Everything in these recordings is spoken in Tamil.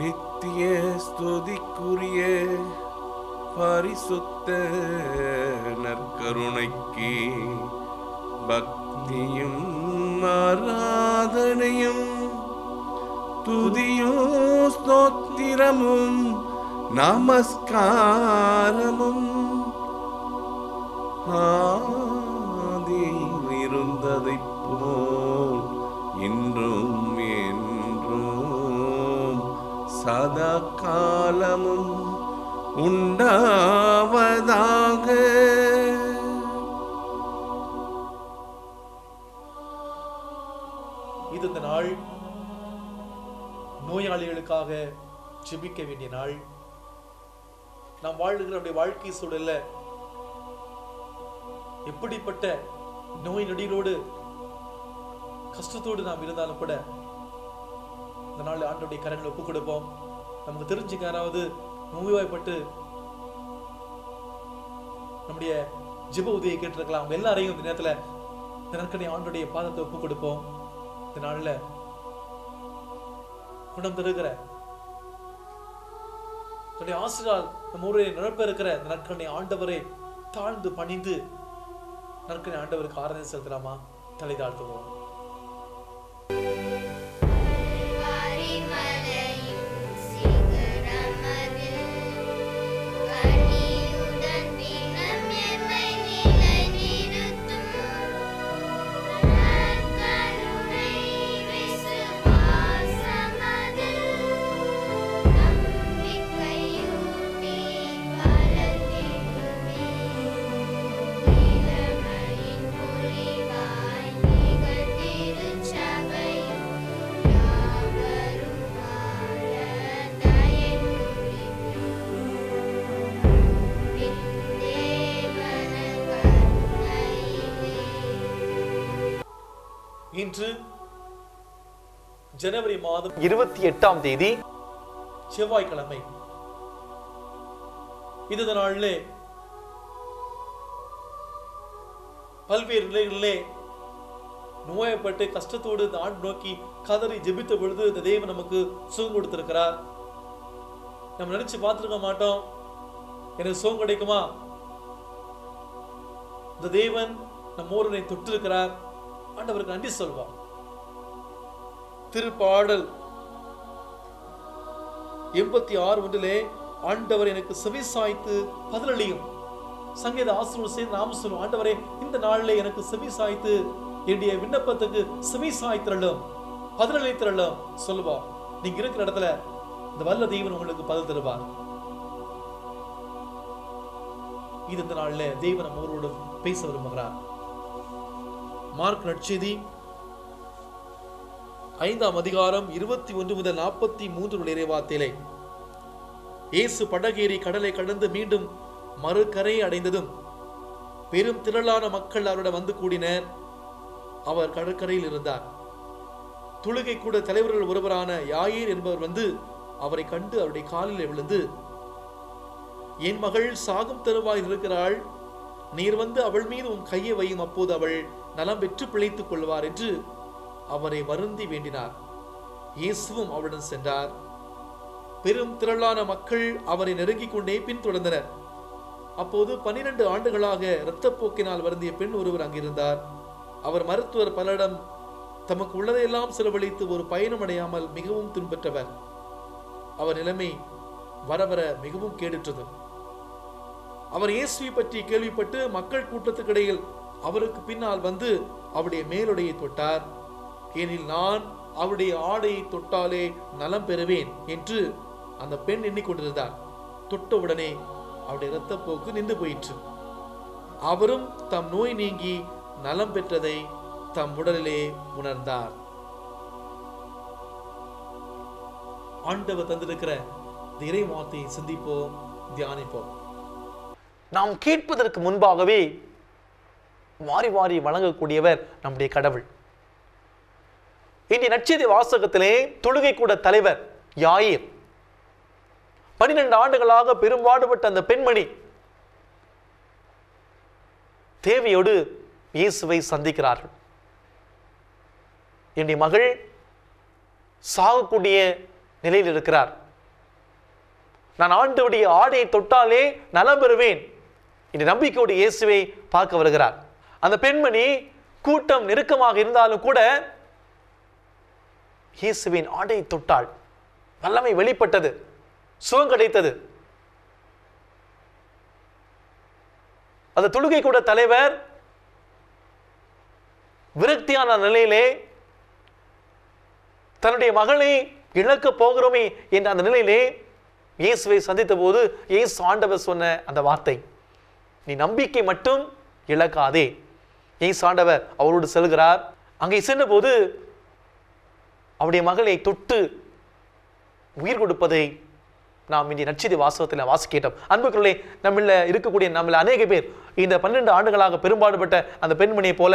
नित्ये स्तुति कुर्ये। பரிசுத்த நற்கருணைக்கு பக்தியும் ஆராதனையும் துதியும் ஸ்தோத்திரமும் நமஸ்காரமும் ஆதியில் இருந்ததைப் போல் இன்றும் என்றும் சதா காலமும் உண்டாவதாக. இது இந்த நாள் நோயாளிகளுக்காக ஜெபிக்க வேண்டிய நாள். நாம் வாழ்கிற நம்முடைய வாழ்க்கை சூழல்ல எப்படிப்பட்ட நோய் நொடிகளோடு கஷ்டத்தோடு நாம் இருந்தாலும் கூட இந்த நாள் ஆண்டுடைய கரங்களை ஒப்புக் கொடுப்போம் நமக்கு தெரிஞ்சுக்க யாராவது நோய்வாய்ப்பட்டு நம்முடைய ஜிப உதவியை கேட்டிருக்கலாம். அவங்க எல்லாரையும் இந்த நேரத்தில் இந்த நற்கனை ஆண்டுடைய பாதத்தை ஒப்பு கொடுப்போம். இந்த நாளில் குணம் தருகிற தன்னுடைய ஆசிரியர் நம்ம ஊரை நிரப்ப இருக்கிற இந்த நற்கனை ஆண்டவரை தாழ்ந்து பணிந்து நற்கனை ஆண்டவருக்கு ஆராதனை செலுத்தலாமா? தலை தாழ்த்துவோம் இன்று ஜனவரி மாதம் இருபத்தி எட்டாம் தேதி செவ்வாய்க்கிழமை. இந்த நாளிலே பல்வேறு நிலைகளிலே நோயப்பட்டு கஷ்டத்தோடு இந்த ஆண்டு நோக்கி கதறி ஜெபித்த பொழுது இந்த தேவன் நமக்கு சுகம் கொடுத்திருக்கிறார். நம்ம நினைச்சு பார்த்திருக்க மாட்டோம். எனக்கு சுகம் கிடைக்குமா? இந்த தேவன் நம்ம ஊரனை தொட்டிருக்கிறார். ஆண்டவருக்கு நன்றி சொல்வோம் திருப்பாடல் எண்பத்தி ஆறு ஒன்றிலே ஆண்டவர் எனக்கு செவி சாய்த்து பதிலளியும். சங்கீத ஆசிரியர் சேர்ந்து நாம சொல்லுவோம் ஆண்டவரே இந்த நாளிலே எனக்கு செவி சாய்த்து என்னுடைய விண்ணப்பத்துக்கு செவி சாய்த்திரளும் பதிலளித்திரளும் சொல்லுவோம் நீங்க இருக்கிற இடத்துல இந்த வல்ல தெய்வன் உங்களுக்கு பதில் தருவார். இது இந்த நாளில் தெய்வன் நம்ம பேச விரும்புகிறார். மார்க் நற்செய்தி. ஐந்தாம் அதிகாரம் இருபத்தி ஒன்று முதல் நாற்பத்தி மூன்று நிறைவாத்திலே இயேசு படகேறி கடலை கடந்து மீண்டும் மறுகரையை அடைந்ததும் பெரும் திரளான மக்கள் அவரிடம் வந்து கூடினர். அவர் கடற்கரையில் இருந்தார். துளுகை கூட தலைவர்கள் ஒருவரான யாயீர் என்பவர் வந்து அவரை கண்டு அவருடைய காலில் விழுந்து என் மகள் சாகும் தருவாயில் இருக்கிறாள். நீர் வந்து அவள் மீது உன் கையை வையும் அப்போது அவள் நலம் பெற்று பிழைத்துக் கொள்வார் என்று அவரை வருந்தி வேண்டினார். இயேசுவும் அவளுடன் சென்றார். பெரும் திரளான மக்கள் அவரை நெருங்கிக் கொண்டே பின்தொடர்ந்தனர் அப்போது பன்னிரண்டு ஆண்டுகளாக இரத்தப்போக்கினால் வருந்திய பெண் ஒருவர் அங்கிருந்தார். அவர் மருத்துவர் பலரிடம் தமக்கு உள்ளதையெல்லாம் செலவழித்து ஒரு பயணம் அடையாமல் மிகவும் துன்பற்றவர். அவர் நிலைமை வர வர மிகவும் கேடுற்றது. அவர் இயேசுவை பற்றி கேள்விப்பட்டு மக்கள் கூட்டத்துக்கிடையில் அவருக்கு பின்னால் வந்து அவருடைய மேலுடையை தொட்டார். ஏனில் நான் அவருடைய ஆடையை தொட்டாலே நலம் பெறுவேன் என்று அந்த பெண் எண்ணிக்கொண்டிருந்தார். தொட்டவுடனே அவருடைய இரத்தப்போக்கு நின்று போயிற்று. அவரும் தம் நோய் நீங்கி நலம் பெற்றதை தம் உடலிலே உணர்ந்தார். ஆண்டவர் தந்திருக்கிற இந்த இறை வார்த்தையை சிந்திப்போம் தியானிப்போம். நாம் கேட்பதற்கு முன்பாகவே வாரி வாரி வழங்கக்கூடியவர் நம்முடைய கடவுள். இன்றைய நட்சத்திர வாசகத்திலே தொழுகை கூட தலைவர் யாயிர். பன்னிரண்டு ஆண்டுகளாக பெரும்பாடுபட்ட அந்த பெண்மணி தேவையோடு இயேசுவை சந்திக்கிறார்கள். என்னுடைய மகள் சாகக்கூடிய நிலையில் இருக்கிறார். நான் ஆண்டுடைய ஆடையை தொட்டாலே நலம் பெறுவேன். இந்த நம்பிக்கையோடு இயேசுவை பார்க்க வருகிறார். அந்த பெண்மணி கூட்டம் நெருக்கமாக இருந்தாலும் கூட இயேசுவின் ஆடை தொட்டாள். வல்லமை வெளிப்பட்டது. சுகம் கிடைத்தது. அந்த தொழுகை கூட தலைவர் விரக்தியான நிலையிலே தன்னுடைய மகளை இழக்க போகிறோமே என்ற அந்த நிலையிலே இயேசுவை சந்தித்த போது இயேசு ஆண்டவர் சொன்ன அந்த வார்த்தை. நீ நம்பிக்கை மட்டும் இழக்காதே. ஏன் சாண்டவர் அவரோடு செல்கிறார்? அங்கே சென்றபோது அவருடைய மகளை தொட்டு உயிர் கொடுப்பதை நாம் இன்றைய நச்சதி வாசகத்தில் வாசிக்கிட்டோம். அன்புக்குள்ளே நம்மள இருக்கக்கூடிய நம்மள அநேக பேர் இந்த பன்னெண்டு ஆண்டுகளாக பெரும்பாடுபட்ட அந்த பெண்மணியை போல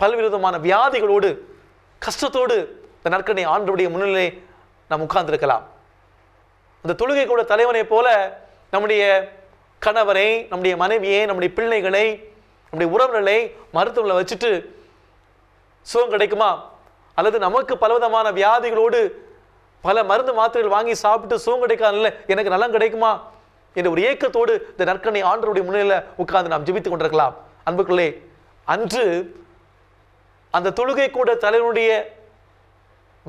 பல்விதமான வியாதிகளோடு கஷ்டத்தோடு இந்த நற்கனை ஆண்டுடைய முன்னிலை நாம் உட்கார்ந்திருக்கலாம். அந்த தொழுகை கூட தலைவனை போல நம்முடைய கணவரை நம்முடைய மனைவியை நம்முடைய பிள்ளைகளை நம்முடைய உறவுகளை மருத்துவங்களை வச்சுட்டு சுகம் கிடைக்குமா? அல்லது நமக்கு பலவிதமான வியாதிகளோடு பல மருந்து மாத்திரைகள் வாங்கி சாப்பிட்டு சுகம் கிடைக்காதுல்ல எனக்கு நலம் கிடைக்குமா? என்ற ஒரு ஏக்கத்தோடு இந்த நற்கனை ஆண்டருடைய முன்னிலையில் உட்கார்ந்து நாம் ஜெபித்துக் கொண்டிருக்கலாம். அன்புக்குள்ளே அன்று அந்த தொழுகை கூட தலைவனுடைய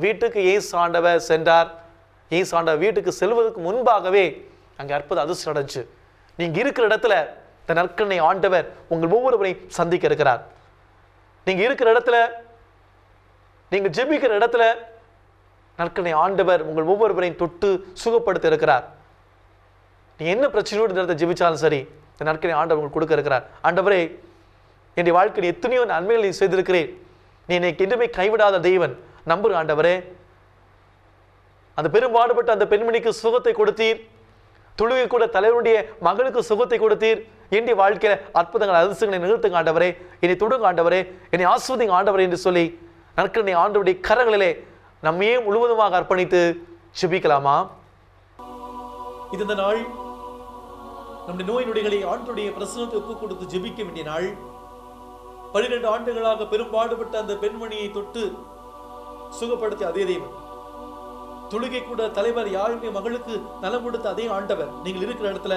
வீட்டுக்கு ஏசு ஆண்டவர் சென்றார். ஏசு ஆண்டவர் வீட்டுக்கு செல்வதற்கு முன்பாகவே அங்கே அற்புத அதிர்ஷ்டம் அடைஞ்சு நீங்கள் இருக்கிற இடத்துல இந்த நற்கண்ணை ஆண்டவர் உங்கள் ஒவ்வொருவரையும் சந்திக்க இருக்கிறார். நீங்கள் இருக்கிற இடத்துல நீங்கள் ஜெபிக்கிற இடத்துல நற்கனை ஆண்டவர் உங்கள் ஒவ்வொருவரையும் தொட்டு சுகப்படுத்த இருக்கிறார். நீ என்ன பிரச்சனையோடு இந்த ஜெபிச்சாலும் சரி இந்த நற்கனை ஆண்டவர் உங்களுக்கு கொடுக்க இருக்கிறார். ஆண்டவரே என்னுடைய வாழ்க்கையில் எத்தனையோ நன்மைகளை நீ செய்திருக்கிறேன் நீ என்னை என்றுமே கைவிடாத தெய்வன் நம்புற ஆண்டவரே. அந்த பெரும்பாடுபட்ட அந்த பெண்மணிக்கு சுகத்தை கொடுத்தீர். துளுகை கூட தலைவனுடைய மகளுக்கு சுகத்தை கொடுத்தீர். இன்றி வாழ்க்கையில அற்புதங்கள் அதிர்ஷ்டங்களை நிகழ்த்துங்க ஆண்டவரே. என்னை தொடுங்க ஆண்டவரே. என்னை ஆஸ்வதிங்க ஆண்டவரே என்று சொல்லி நற்கனை ஆண்டவருடைய கரங்களிலே நம்மையே முழுவதுமாக அர்ப்பணித்து சுபிக்கலாமா இது இந்த நாள் நம்முடைய நோய் நொடிகளை ஆண்டுடைய பிரசனத்தை ஒப்புக் கொடுத்து ஜெபிக்க வேண்டிய நாள். பன்னிரண்டு ஆண்டுகளாக பெரும்பாடுபட்ட அந்த பெண்மணியை தொட்டு சுகப்படுத்திய அதே தெய்வம் தொழுகை கூட தலைவர் யாருடைய மகளுக்கு நலம் கொடுத்த அதே ஆண்டவர். நீங்கள் இருக்கிற இடத்துல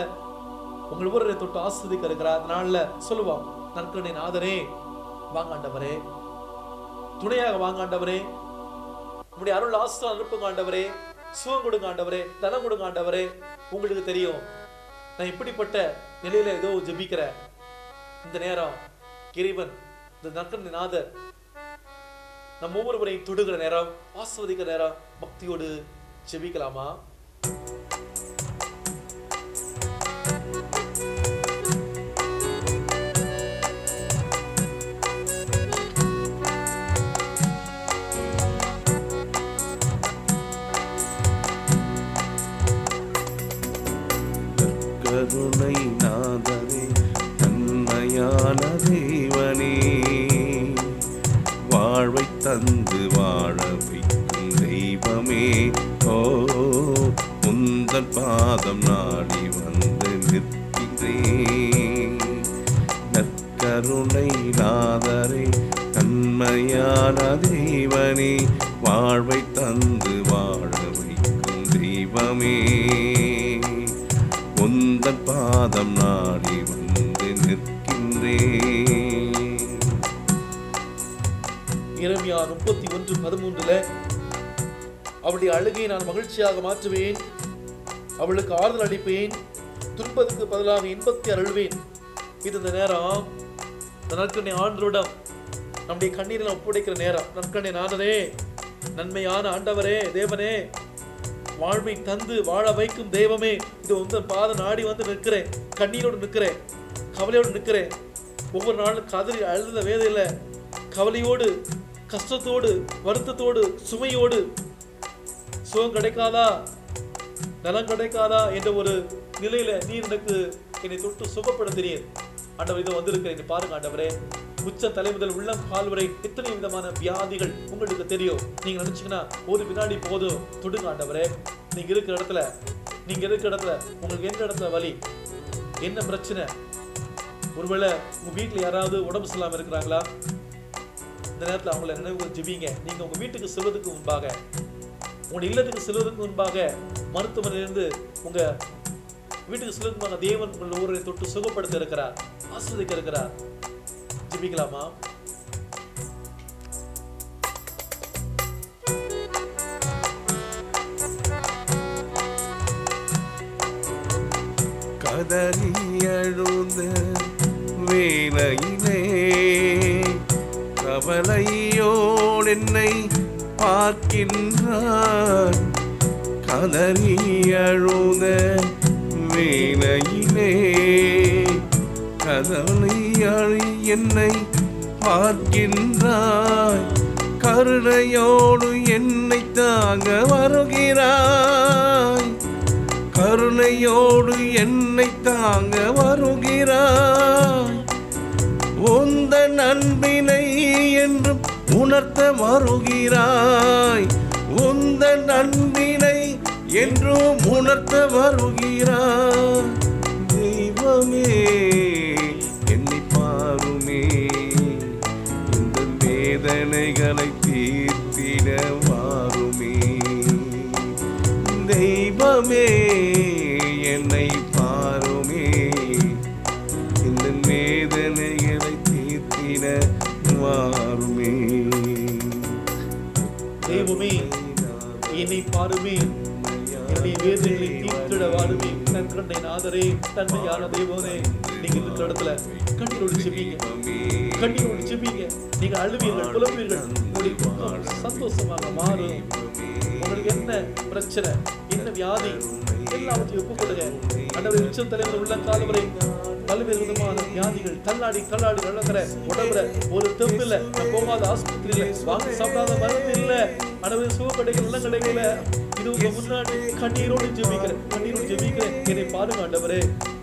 உங்கள் ஒவ்வொருவரை தொட்டு ஆஸ்வதிக்க இருக்கிறார் அந்த நாள்ல சொல்லுவான் நற்கருணை நாதரே வாங்காண்டவரே துணையாக வாங்காண்டவரே உங்களுடைய அருள் ஆசிரம் அனுப்புங்க ஆண்டவரே. சுகம் கொடுங்க ஆண்டவரே. தனம் கொடுங்க ஆண்டவரே. உங்களுக்கு தெரியும் நான் இப்படிப்பட்ட நிலையில ஏதோ ஜெபிக்கிறேன். இந்த நேரம் இறைவன் இந்த நற்கருணை நாதர் நம்ம ஒவ்வொருவரையும் தொடுகிற நேரம் ஆஸ்வதிக்கிற நேரம் பக்தியோடு ஜெபிக்கலாமா? வாழ தெய்வனே வாழ்வை தந்து வாழ வைக்கும் தெய்வமே. உந்தன் பாதம் நாடி வந்து நிற்கின்றேன் இரவியா முப்பத்தி ஒன்று பதிமூன்றுல அவளுடைய அழுகையை நான் மகிழ்ச்சியாக மாற்றுவேன். அவளுக்கு ஆறுதல் அளிப்பேன். துன்பத்துக்கு பதிலாக இன்பத்தை அருள்வேன். இது இந்த நேரம் தனக்கு நற்கண்ணை நம்முடைய கண்ணீரில் ஒப்படைக்கிற நேரம். நற்கண்ணை நாதனே. நன்மையான ஆண்டவரே தேவனே. வாழ்வை தந்து வாழ வைக்கும் தெய்வமே. இது வந்து பாத நாடி வந்து நிற்கிறேன். கண்ணீரோடு நிற்கிறேன். கவலையோடு நிற்கிறேன். ஒவ்வொரு நாளும் கதறி அழுத வேதையில் கவலையோடு கஷ்டத்தோடு வருத்தத்தோடு சுமையோடு சுகம் கிடைக்காதா? நலம் கிடைக்காதா? என்ற ஒரு நிலையில நீர் எனக்கு என்னை தொட்டு சுகப்படுத்தினீர். ஆண்டவர் இதோ வந்திருக்கிறேன். பாருங்க ஆண்டவரே. உச்ச தலை முதல் உள்ளம் கால் வரை எத்தனை விதமான வியாதிகள் உங்களுக்கு தெரியும்? நீங்க நினைச்சீங்கன்னா ஒரு வினாடி போதும். தொடுங்க ஆண்டவரே. நீங்க இருக்கிற இடத்துல நீங்க இருக்கிற இடத்துல உங்களுக்கு எந்த இடத்துல வலி? என்ன பிரச்சனை? ஒருவேளை உங்க வீட்டுல யாராவது உடம்பு சரியில்லாம இருக்கிறாங்களா? இந்த நேரத்தில் அவங்கள நினைவு ஜெபிங்க. நீங்க உங்க வீட்டுக்கு செல்வதற்கு முன்பாக உங்க இல்லத்துக்கு செல்வதற்கு முன்பாக மருத்துவமனையிலிருந்து உங்க வீட்டுக்கு செல்வதற்கு முன்பாக தேவன் உங்கள் ஊரை தொட்டு சுகப்படுத்த இருக்கிறார் ஆஸ்வதிக்க இருக்கிறார். ஜெபிக்கலாமா கதறி அழுந்த வேலையிலே கவலையோடு என்னை பார்க்கின்றார். கதறி அழுந்த வேலையிலே கதறி என்னை பார்க்கின்றாய். கருணையோடு என்னை தாங்க வருகிறாய். கருணையோடு என்னை தாங்க வருகிறாய். உந்த நண்பினை என்று உணர்த்த வருகிறாய் உந்த நண்பினை என்றும் உணர்த்த வருகிறாய். தெய்வமே. குறைகளை தீர்த்திட வாருமே. தெய்வமே என்னை பாருமே. இந்த வேதனைகளை தீர்த்திட வாருமே. தெய்வமே என்னை பாருமே. என்னுடைய வேதனைகளை தீர்த்திட வாருமே. நற்கண்டை நாதரே தன்மையான தெய்வமே. நீங்க இந்த இடத்துல கண்ணீரோடு செப்பீங்க கண்ணீரோடு செப்பீங்க நீங்க அழுவீர்கள் புலம்பீர்கள் உங்களுடைய குடும்பம் சந்தோஷமாக மாறும். உங்களுக்கு என்ன பிரச்சனை? என்ன வியாதி? எல்லாவற்றையும் ஒப்புக் கொடுங்க. அண்டவரை உச்ச தலைவர் உள்ள காலம் வரை பல்வேறு விதமான வியாதிகள் தள்ளாடி தள்ளாடி நடக்கிற உடம்புல. ஒரு தெம்பு இல்ல நான் போகாத ஆஸ்பத்திரியில. வாங்கி சாப்பிடாத மருந்து இல்ல. அண்டவரை சுகப்படைகள் எல்லாம் கிடைக்கல இது உங்க முன்னாடி கண்ணீரோடு ஜெபிக்கிறேன் கண்ணீரோடு ஜெபிக்கிறேன் என்னை பாருங்க ஆண்டவரே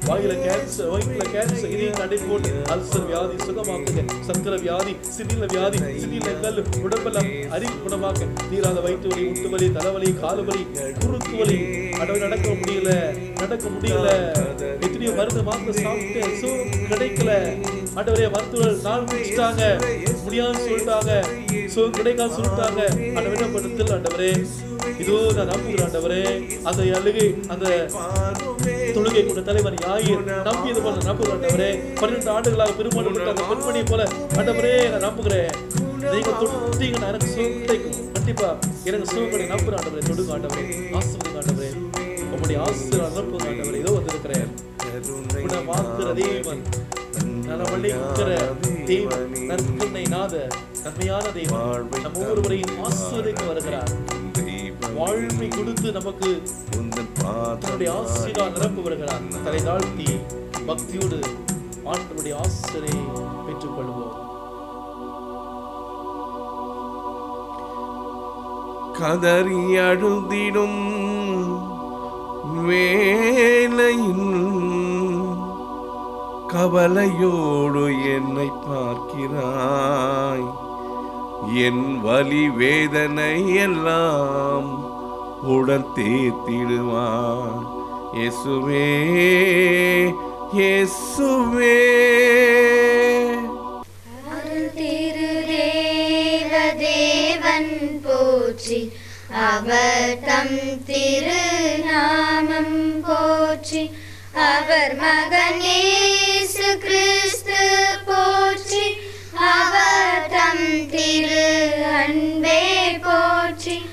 வாயில கேன்சர் வயிற்றுல கேன்சர் இதையும் நடை போட்டு அல்சர் வியாதி சுகமாக்குங்க. சக்கர வியாதி சிதில வியாதி சிதில கல் உடம்பெல்லாம் அறிவு குணமாக்க. தீராத வயிற்று வலி முட்டு வலி தலைவலி காலு வலி குறுக்கு வலி. அடவு நடக்க முடியல நடக்க முடியல. எத்தனையோ மருந்து மாத்திர சாப்பிட்டு சுகம் கிடைக்கல. ஆண்டவரே மருத்துவர்கள் நாள் முடிச்சிட்டாங்க. முடியாதுன்னு சொல்லிட்டாங்க. சோ கிடைக்காது சொல்லிட்டாங்க. ஆண்டவரே என்ன பண்ணுதல் ஆண்டவரே இதோ நான் நம்புகிறாண்டவரே ஆண்டவரே. அந்த அழுகை அந்த தொழுகை கொண்ட தலைவர் யாயிர் நம்பியது போல நம்புகிறாண்டவரே பன்னிரெண்டு ஆண்டுகளாக பெருமாள் விட்டு அந்த பெண்மணியை போல ஆண்டவரே நான் நம்புகிறேன். நீங்க தொட்டீங்கன்னா எனக்கு சுகம் கிடைக்கும் கண்டிப்பா எனக்கு சுகம் கிடைக்கும் நம்புறேன் ஆண்டவரே. தொடுங்க ஆண்டவரே. ஆசிரியர் ஆண்டவரே. உங்களுடைய ஆசிரியர் அனுப்புங்க ஆண்டவரே. இதோ வந்திருக்கிறேன். குணமாக்குற தேவன் நலவழிக்கிற தேவன் நற்கண்ணை நாத நன்மையான தெய்வம் நம்ம ஒவ்வொருவரையும் ஆசிரியருக்கு வருகிறார். வாழ்வை கொடுத்து நமக்கு தன்னுடைய ஆசிரியர் நிரப்பு வருகிறார் தலை தாழ்த்தி பக்தியோடு ஆண்டவருடைய ஆசிரியை பெற்றுக் கொள்வோம் கதறி அழுதிடும் வேலையில் கவலையோடு என்னை பார்க்கிறாய். என் வலி வேதனை எல்லாம் உடன் தீர்த்திடுவான். இயேசுவே இயேசுவே. தேவன் போற்றி அவர் தம் திருநாமம் போற்றி அவர் மகன் கிறிஸ்து. தம் திரு அன்பே போற்றி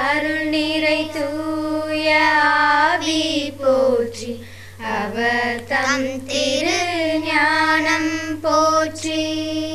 அருள் நிறை தூயாவி போற்றி அவர் தம் திரு ஞானம் போற்றி.